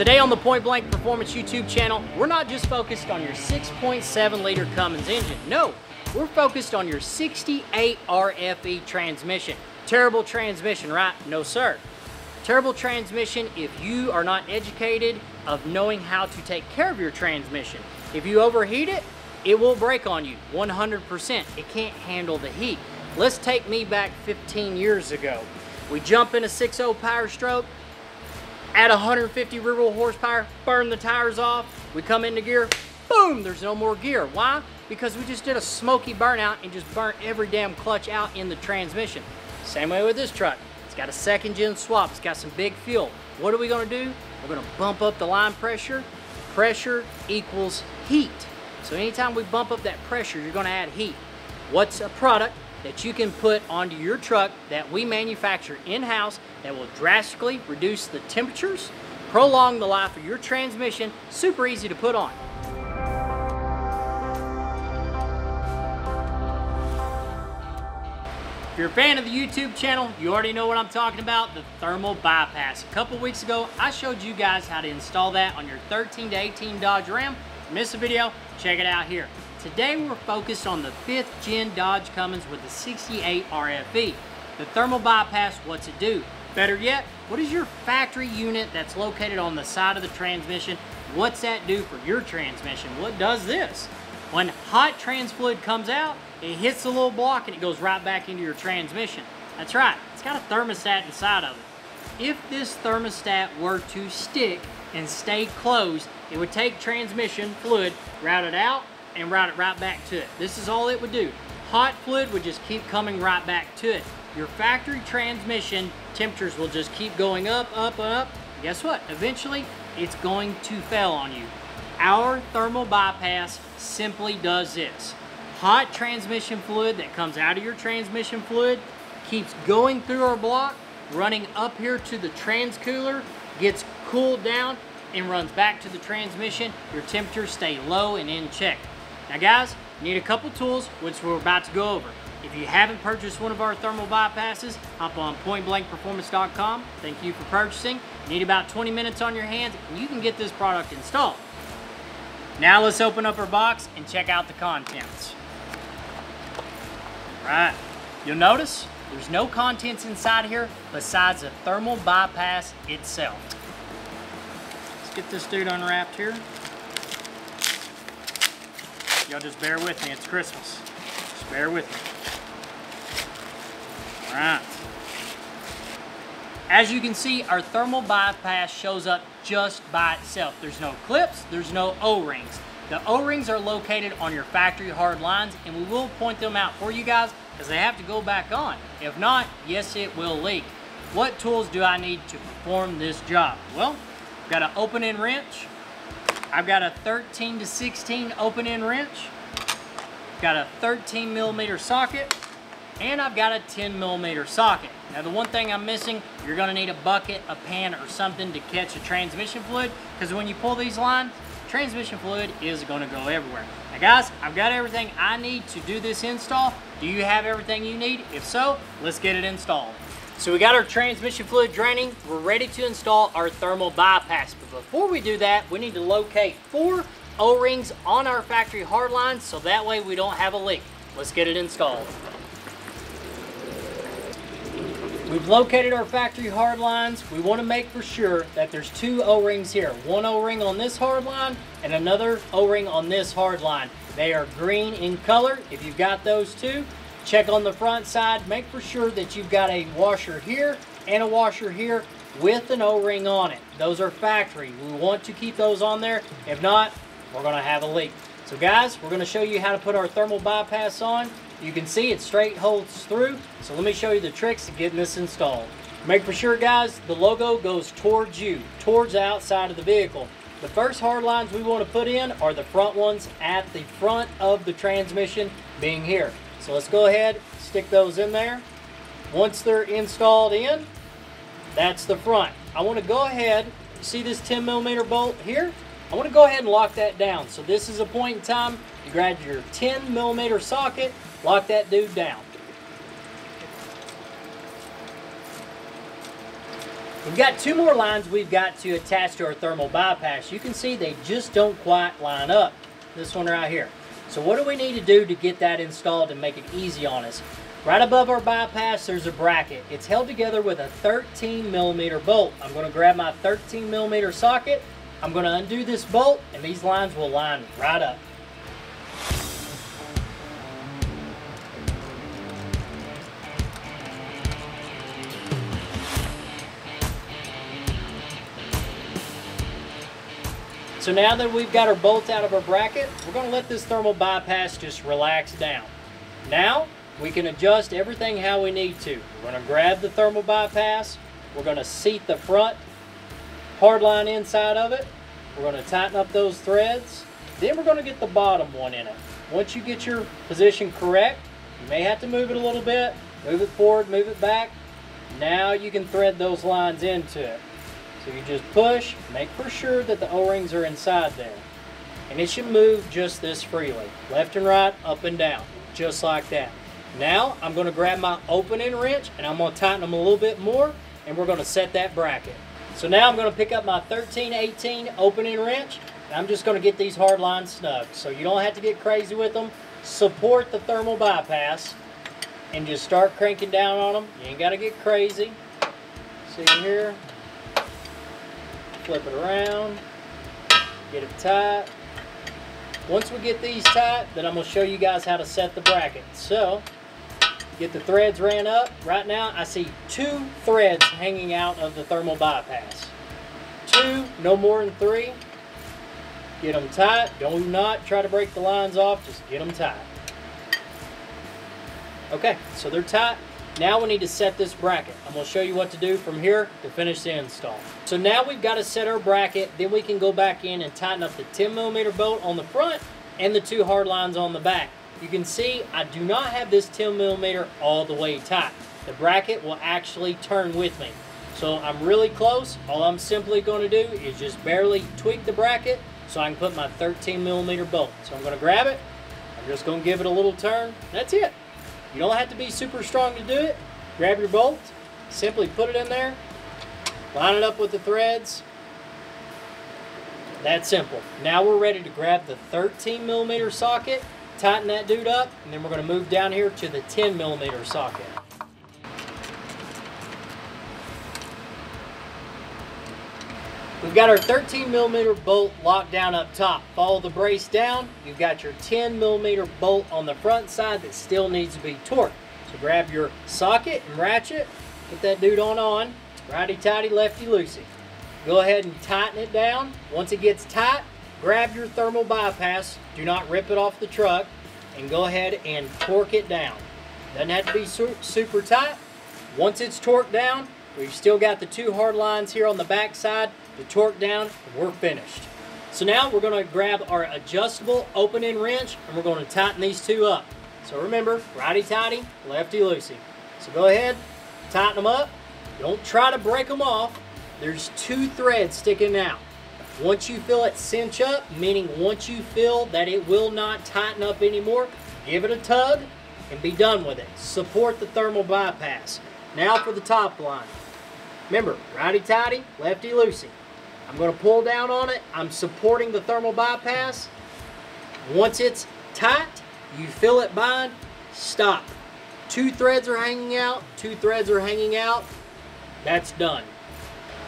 Today on the Point Blank Performance YouTube channel, we're not just focused on your 6.7 liter Cummins engine. No, we're focused on your 68 RFE transmission. Terrible transmission, right? No, sir. Terrible transmission if you are not educated of knowing how to take care of your transmission. If you overheat it, it will break on you 100%. It can't handle the heat. Let's take me back 15 years ago. We jump in a 6.0 power stroke, at 150 rear wheel horsepower, burn the tires off, we come into gear, boom, there's no more gear. Why? Because we just did a smoky burnout and just burnt every damn clutch out in the transmission. Same way with this truck. It's got a second gen swap, it's got some big fuel. What are we gonna do? We're gonna bump up the line pressure. Pressure equals heat. So anytime we bump up that pressure, you're gonna add heat. What's a product that you can put onto your truck that we manufacture in-house that will drastically reduce the temperatures, prolong the life of your transmission, super easy to put on. If you're a fan of the YouTube channel, you already know what I'm talking about, the thermal bypass. A couple weeks ago, I showed you guys how to install that on your 13 to 18 Dodge Ram. Miss the video, check it out here. Today we're focused on the 5th gen Dodge Cummins with the 68 RFE. The thermal bypass, what's it do? Better yet, what is your factory unit that's located on the side of the transmission? What's that do for your transmission? What does this? When hot trans fluid comes out, it hits the little block and it goes right back into your transmission. That's right, it's got a thermostat inside of it. If this thermostat were to stick and stay closed, it would take transmission fluid, route it out, and route it right back to it. This is all it would do. Hot fluid would just keep coming right back to it. Your factory transmission temperatures will just keep going up, up, up. Guess what? Eventually, it's going to fail on you. Our thermal bypass simply does this. Hot transmission fluid that comes out of your transmission fluid keeps going through our block, running up here to the trans cooler, gets cooled down, and runs back to the transmission. Your temperatures stay low and in check. Now guys, you need a couple tools, which we're about to go over. If you haven't purchased one of our thermal bypasses, hop on pointblankperformance.com. Thank you for purchasing. You need about 20 minutes on your hands, and you can get this product installed. Now let's open up our box and check out the contents. Right, you'll notice there's no contents inside here besides the thermal bypass itself. Let's get this dude unwrapped here. Y'all just bear with me, it's Christmas. Just bear with me. All right. As you can see, our thermal bypass shows up just by itself. There's no clips, there's no O-rings. The O-rings are located on your factory hard lines and we will point them out for you guys because they have to go back on. If not, yes, it will leak. What tools do I need to perform this job? Well, got an open-end wrench, I've got a 13 to 16 open end wrench, got a 13 millimeter socket, and I've got a 10 millimeter socket. Now the one thing I'm missing, you're gonna need a bucket, a pan, or something to catch the transmission fluid, because when you pull these lines, transmission fluid is gonna go everywhere. Now guys, I've got everything I need to do this install. Do you have everything you need? If so, let's get it installed. So we got our transmission fluid draining. We're ready to install our thermal bypass. But before we do that, we need to locate four O-rings on our factory hard lines so that way we don't have a leak. Let's get it installed. We've located our factory hard lines. We want to make for sure that there's two O-rings here. One O-ring on this hard line and another O-ring on this hard line. They are green in color. If you've got those two, Check on the front side. Make for sure that you've got a washer here and a washer here with an O-ring on it. Those are factory. We want to keep those on there. If not, we're going to have a leak. So guys, we're going to show you how to put our thermal bypass on. You can see it straight holds through. So let me show you the tricks of getting this installed. Make for sure, guys, the logo goes towards you, towards the outside of the vehicle. The first hard lines we want to put in are the front ones at the front of the transmission being here. So let's go ahead, stick those in there. Once they're installed in, that's the front. I want to go ahead, see this 10 millimeter bolt here? I want to go ahead and lock that down. So this is a point in time, you grab your 10 millimeter socket, lock that dude down. We've got two more lines we've got to attach to our thermal bypass. You can see they just don't quite line up. This one right here. So what do we need to do to get that installed and make it easy on us? Right above our bypass, there's a bracket. It's held together with a 13 millimeter bolt. I'm gonna grab my 13 millimeter socket, I'm gonna undo this bolt, and these lines will line right up. So now that we've got our bolts out of our bracket, we're going to let this thermal bypass just relax down. Now, we can adjust everything how we need to. We're going to grab the thermal bypass, we're going to seat the front hard line inside of it, we're going to tighten up those threads, then we're going to get the bottom one in it. Once you get your position correct, you may have to move it a little bit, move it forward, move it back. Now you can thread those lines into it. So you just push, make for sure that the O-rings are inside there. And it should move just this freely. Left and right, up and down, just like that. Now I'm going to grab my opening wrench and I'm going to tighten them a little bit more and we're going to set that bracket. So now I'm going to pick up my 1318 opening wrench and I'm just going to get these hard lines snug. So you don't have to get crazy with them. Support the thermal bypass and just start cranking down on them. You ain't got to get crazy. See here, flip it around, get it tight. Once we get these tight, then I'm going to show you guys how to set the bracket. So, get the threads ran up. Right now, I see two threads hanging out of the thermal bypass. Two, no more than three. Get them tight. Do not try to break the lines off. Just get them tight. Okay, so they're tight. Now we need to set this bracket. I'm going to show you what to do from here to finish the install. So now we've got to set our bracket, then we can go back in and tighten up the 10 millimeter bolt on the front and the two hard lines on the back. You can see I do not have this 10 millimeter all the way tight. The bracket will actually turn with me. So I'm really close. All I'm simply going to do is just barely tweak the bracket so I can put my 13 millimeter bolt. So I'm going to grab it. I'm just going to give it a little turn. That's it. You don't have to be super strong to do it. Grab your bolt, simply put it in there, line it up with the threads. That simple. Now we're ready to grab the 13 millimeter socket, tighten that dude up, and then we're going to move down here to the 10 millimeter socket. We've got our 13 millimeter bolt locked down up top. Follow the brace down. You've got your 10 millimeter bolt on the front side that still needs to be torqued. So grab your socket and ratchet, put that dude on on, righty tighty, lefty loosey. Go ahead and tighten it down. Once it gets tight, grab your thermal bypass. Do not rip it off the truck and go ahead and torque it down. Doesn't have to be super tight. Once it's torqued down, we've still got the two hard lines here on the back side the torque down, and we're finished. So now we're going to grab our adjustable opening wrench and we're going to tighten these two up. So remember, righty-tighty, lefty-loosey. So go ahead, tighten them up. Don't try to break them off. There's two threads sticking out. Once you feel it cinch up, meaning once you feel that it will not tighten up anymore, give it a tug and be done with it. Support the thermal bypass. Now for the top line. Remember, righty-tighty, lefty-loosey. I'm going to pull down on it. I'm supporting the thermal bypass. Once it's tight, you feel it bind, stop. Two threads are hanging out, two threads are hanging out. That's done.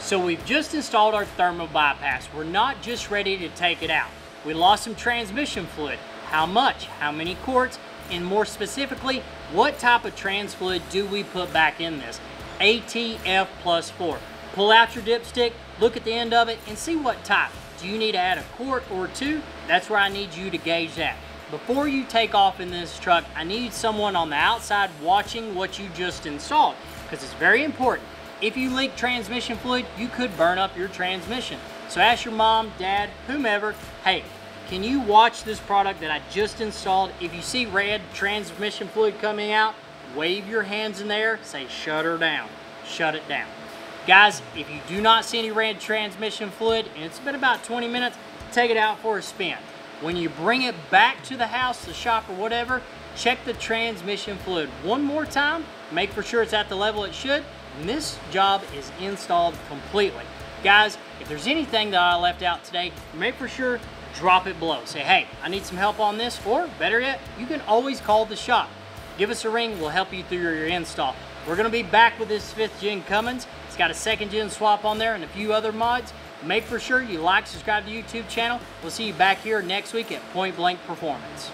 So we've just installed our thermal bypass. We're not just ready to take it out. We lost some transmission fluid. How much? How many quarts? And more specifically, what type of trans fluid do we put back in this? ATF plus 4. Pull out your dipstick, look at the end of it, and see what type. Do you need to add a quart or two? That's where I need you to gauge that. Before you take off in this truck, I need someone on the outside watching what you just installed because it's very important. If you leak transmission fluid, you could burn up your transmission. So ask your mom, dad, whomever, hey, can you watch this product that I just installed? If you see red transmission fluid coming out, wave your hands in there, say shut her down, shut it down. Guys, if you do not see any red transmission fluid, and it's been about 20 minutes, take it out for a spin. When you bring it back to the house, the shop, or whatever, check the transmission fluid one more time, make for sure it's at the level it should, and this job is installed completely. Guys, if there's anything that I left out today, make for sure drop it below. Say, hey, I need some help on this, or better yet, you can always call the shop. Give us a ring, we'll help you through your install. We're gonna be back with this fifth gen Cummins. It's got a second gen swap on there and a few other mods. Make for sure you like, subscribe to the YouTube channel. We'll see you back here next week at Point Blank Performance.